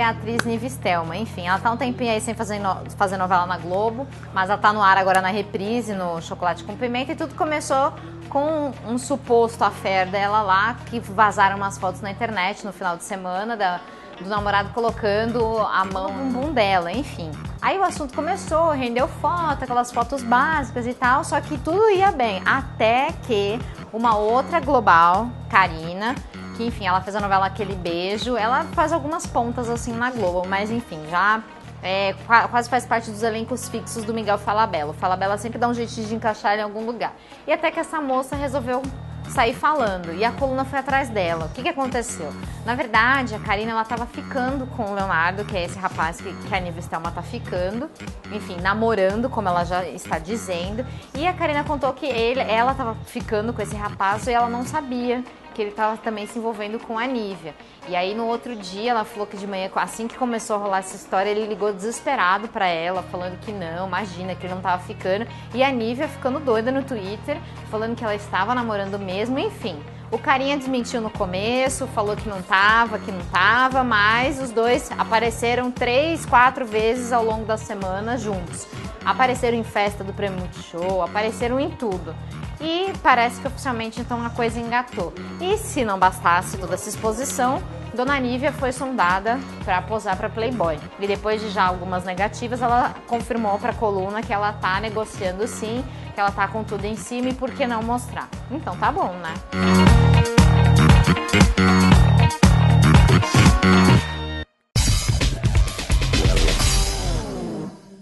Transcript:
a atriz Nive Stelma. Enfim, ela tá um tempinho aí sem fazer, no, fazer novela na Globo, mas ela tá no ar agora na reprise, no Chocolate com Pimenta, e tudo começou com um, um suposto affair dela lá, que vazaram umas fotos na internet no final de semana da, do namorado colocando a mão no bumbum dela, enfim. Aí o assunto começou, rendeu foto, aquelas fotos básicas e tal, só que tudo ia bem, até que uma outra global, Karina, que enfim, ela fez a novela Aquele Beijo, ela faz algumas pontas assim na Globo, mas enfim, já é, quase faz parte dos elencos fixos do Miguel Falabella. O Falabella sempre dá um jeitinho de encaixar em algum lugar. E até que essa moça resolveu sair falando e a coluna foi atrás dela. O que, que aconteceu? Na verdade, a Karina ela estava ficando com o Leonardo, que é esse rapaz que, que a Nive Stelma tá ficando, enfim, namorando, como ela já está dizendo. E a Karina contou que ele, ela estava ficando com esse rapaz e ela não sabia que ele estava também se envolvendo com a Nívia. E aí no outro dia ela falou que de manhã, assim que começou a rolar essa história, ele ligou desesperado para ela, falando que não, imagina, que ele não estava ficando. E a Nívia ficando doida no Twitter, falando que ela estava namorando mesmo, enfim. O carinha desmentiu no começo, falou que não tava, que não tava, mas os dois apareceram três, quatro vezes ao longo da semana juntos. Apareceram em festa do Prêmio Multishow, apareceram em tudo. E parece que oficialmente então a coisa engatou. E se não bastasse toda essa exposição, Dona Nívia foi sondada para posar para Playboy. E depois de já algumas negativas, ela confirmou para a coluna que ela tá negociando sim, que ela tá com tudo em cima e por que não mostrar. Então tá bom, né?